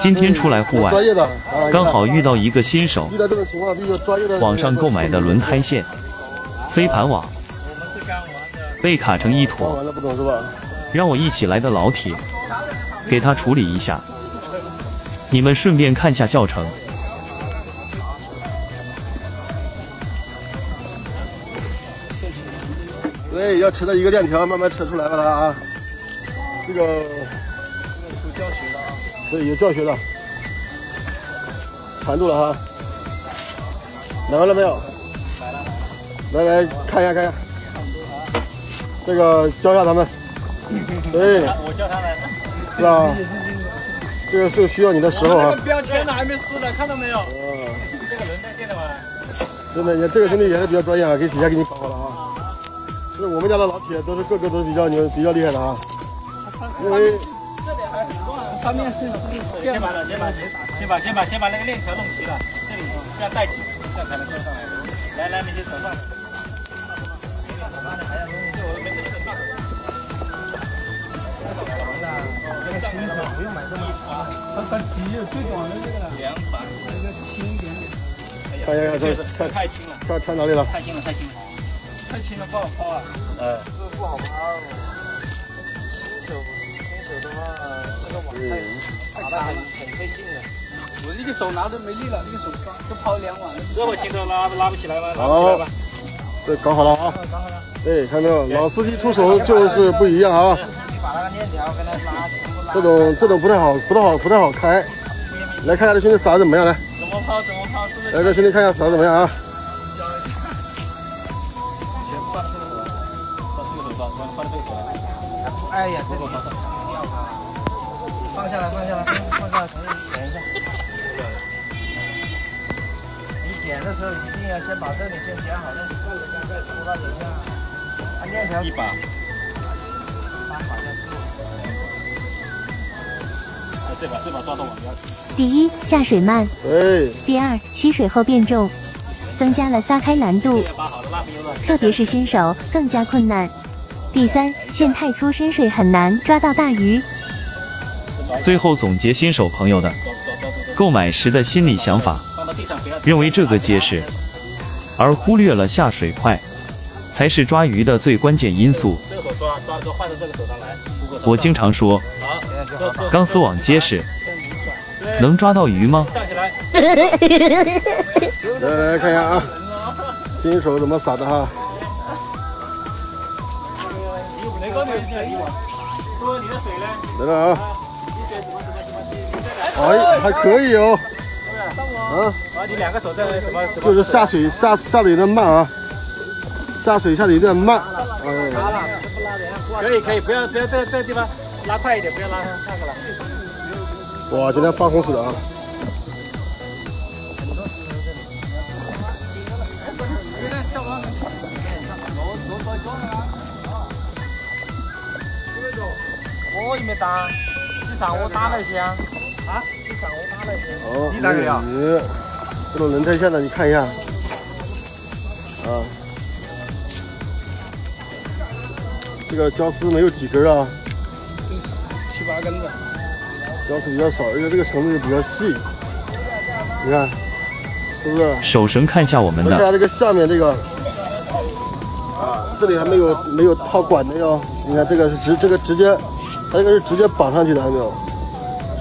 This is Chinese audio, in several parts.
今天出来户外，刚好遇到一个新手。网上购买的轮胎线、飞盘网，被卡成一坨？让我一起来的老铁给他处理一下。你们顺便看下教程。对，要扯到一个链条，慢慢扯出来了啊。这个出教学的啊，对，有教学的，缠住了哈，来完了没有？来了，来来看一下看一下，这个教一下他们，对，我教他们，是吧？这个是需要你的时候啊。标签呢还没撕呢，看到没有？嗯，这个轮胎垫的吗？真的，你这个兄弟也是比较专业啊，给底下给你绑好了啊。是我们家的老铁，都是个个都是比较牛、比较厉害的啊。因为这里还很乱，上面是先把先把先把先把先把那个链条弄齐了，这里这样带紧，这样才能吊上来。来来，你先手上，不用买这么宽，它它只有最短的这个了，两百，这个轻一点点。哎呀，这这太轻了，这穿哪里了？太轻了，太轻了，太轻了不好抛啊。呃，这个不好抛。新手。的话，这个网太打的很很费劲了。我一个手拿着没力了，一个手抓就抛两网。这么轻都拉拉不起来吗？好，这搞好了啊！搞好了。对，看到没有？老司机出手就是不一样啊！把那个链条跟他拉，这种这种不太好，不太好，不太好开。来看一下这兄弟撒的怎么样？来，怎么抛？怎么抛？是不是？来，这兄弟看一下撒的怎么样啊？哎呀，这个好。放下来，放下来，放下来，重新剪一下。你剪的时候一定要先把这里先剪好，再拖到底下。按链条一把，三把下去。这把这把抓到网边。第一，下水慢。对。第二，吸水后变重，增加了撒开难度，特别是新手更加困难。第三，线太粗，深水很难抓到大鱼。最后总结新手朋友的购买时的心理想法，认为这个结实，而忽略了下水快，才是抓鱼的最关键因素。我经常说，钢丝网结实，能抓到鱼吗？来来看一下啊，新手怎么撒的哈？来了啊！哎，还可以哦。啊，你两个手在什么？就是下水下下的有点慢啊，下水下的有点慢。哎，可以可以，不要不要这这个地方拉快一点，不要拉那个了。哇，今天发洪水了啊！我也没打，你上我打了一下。啊。哦，你打个呀？这种轮胎线的，你看一下。啊，这个胶丝没有几根啊？就七八根的。胶丝比较少，而且这个绳子也比较细。你看，是不是？手绳看一下我们的。看这个下面这个，啊，这里还没有没有套管的哟。你看这个是直，这个直接，它这个是直接绑上去的，看到没有？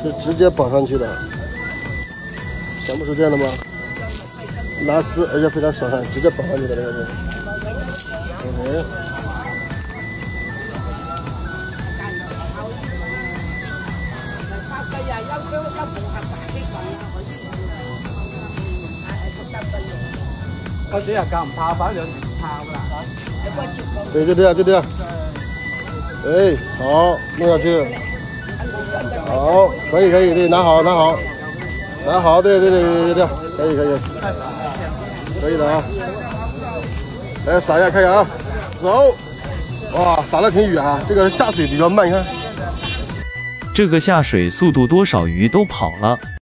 是直接绑上去的，全部是这样的吗？拉丝，而且非常少看，直接绑上去的这个是。OK。我只係教唔怕，反兩怕噶啦。对，就这样，就这样。哎，好，弄下去。好，可以可以，对，拿好拿好，拿好，对对对对对对，可以可以，可以的啊。来撒一下看一下啊，走，哇，撒的挺远啊，这个下水比较慢，你看。这个下水速度多少鱼都跑了。